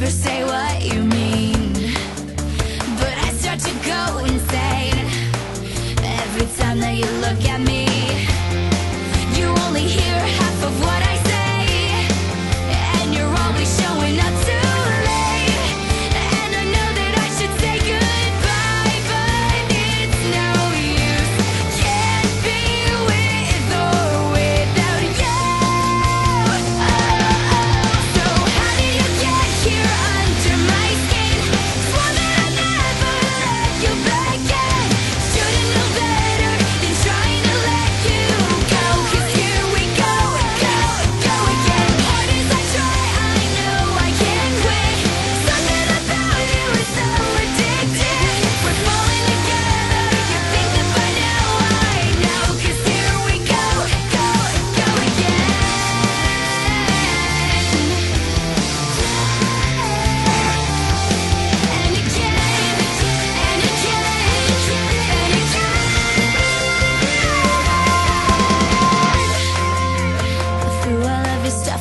never say what you mean. But I start to go insane. Every time that you look at me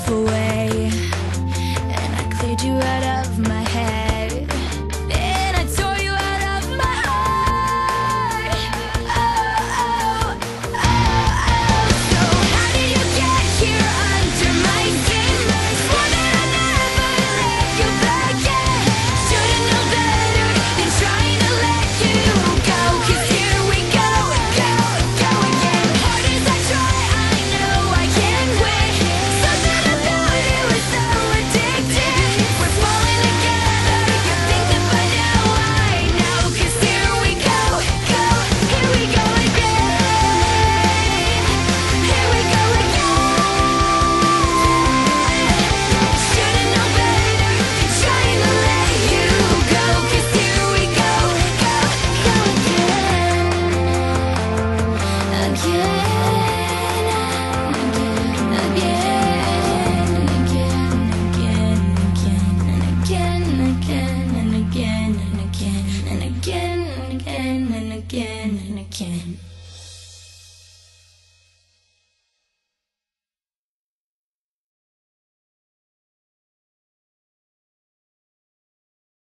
away.